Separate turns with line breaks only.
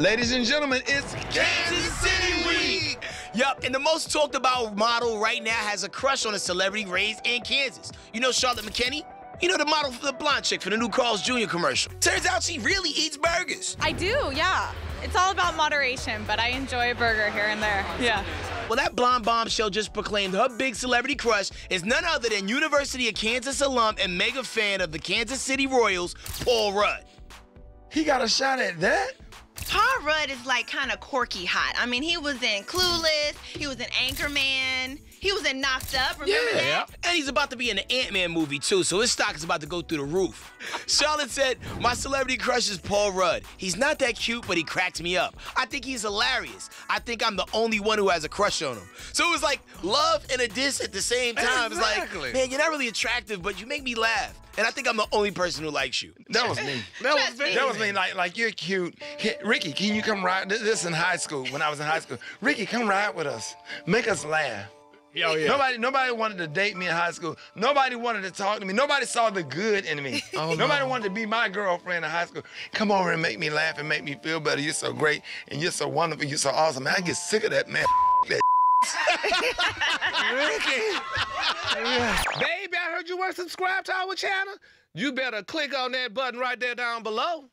Ladies and gentlemen, it's
Kansas City Week. Yup, and the most talked about model right now has a crush on a celebrity raised in Kansas. You know Charlotte McKinney? You know the model for the blonde chick for the new Carl's Jr. commercial. Turns out she really eats burgers.
I do, yeah. It's all about moderation, but I enjoy a burger here and there. Yeah.
Well, that blonde bombshell just proclaimed her big celebrity crush is none other than University of Kansas alum and mega fan of the Kansas City Royals, Paul Rudd.
He got a shot at that?
Paul Rudd is like kind of quirky hot. I mean, he was in Clueless, he was in Anchorman, he was in Knocked Up. Remember
yeah.
that?
And he's about to be in the Ant-Man movie too, so his stock is about to go through the roof. Charlotte said, my celebrity crush is Paul Rudd. He's not that cute, but he cracks me up. I think he's hilarious. I think I'm the only one who has a crush on him. So it was like love and a diss at the same time.
Exactly.
It's like, man, you're not really attractive, but you make me laugh. And I think I'm the only person who likes you.
That was me.
That was me.
That was me. Like, like you're cute. Hey, Ricky, can you come ride? This this in high school. When I was in high school, Ricky, come ride with us. Make us laugh.
Oh, yeah.
Nobody, nobody wanted to date me in high school. Nobody wanted to talk to me. Nobody saw the good in me.
Oh,
nobody
no.
wanted to be my girlfriend in high school. Come over and make me laugh and make me feel better. You're so great and you're so wonderful. You're so awesome. Man, I get sick of that man. that
Baby, I heard you weren't subscribed to our channel. You better click on that button right there down below.